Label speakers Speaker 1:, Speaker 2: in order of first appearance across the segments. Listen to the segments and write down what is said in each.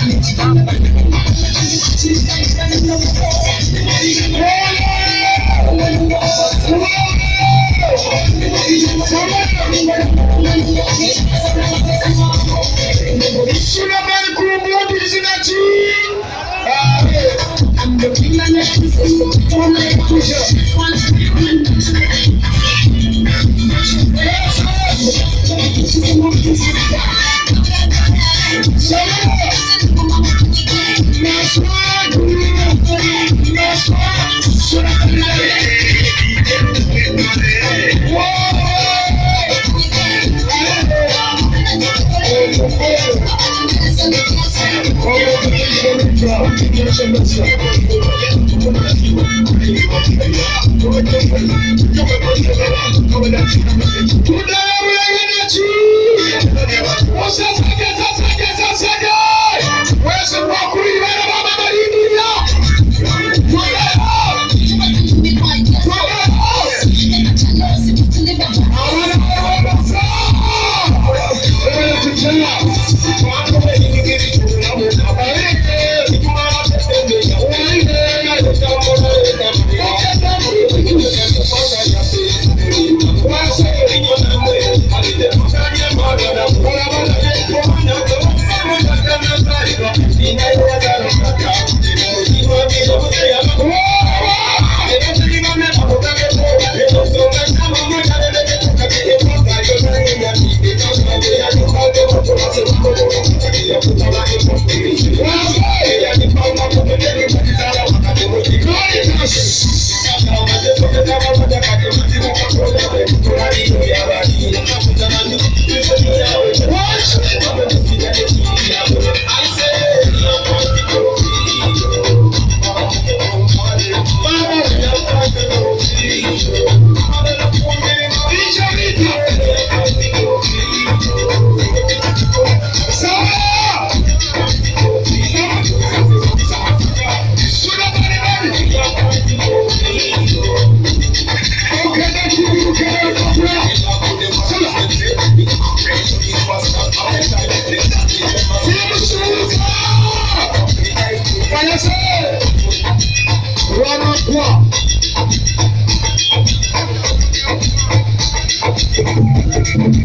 Speaker 1: I'm looking at my pieces, don't let it.
Speaker 2: Shimmy, shimmy.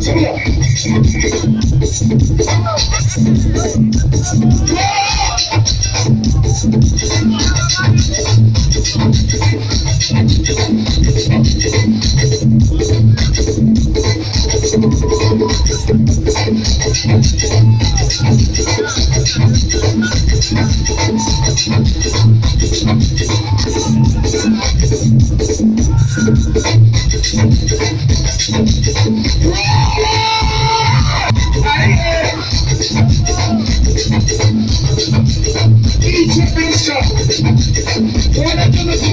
Speaker 2: Yeah. Thank you.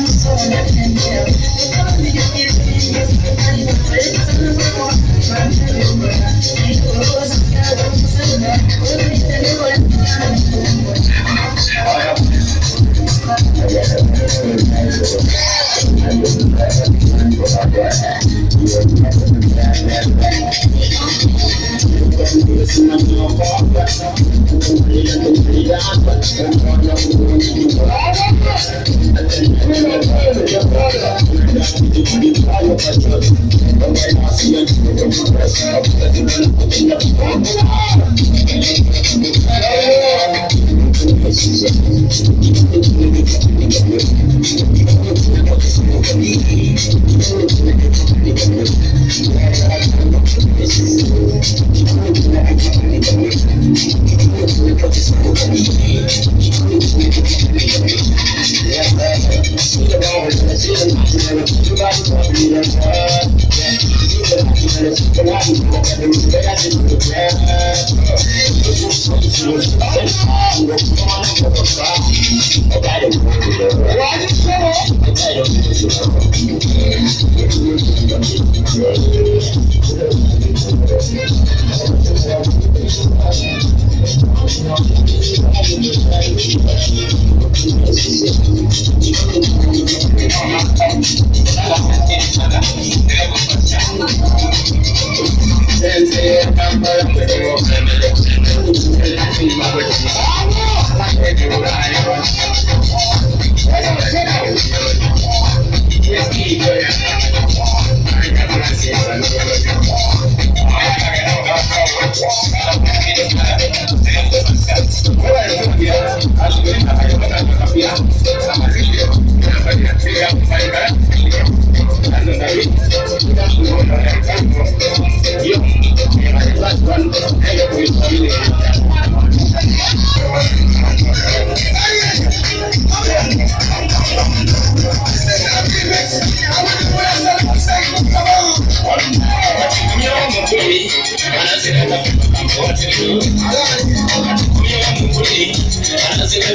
Speaker 3: you.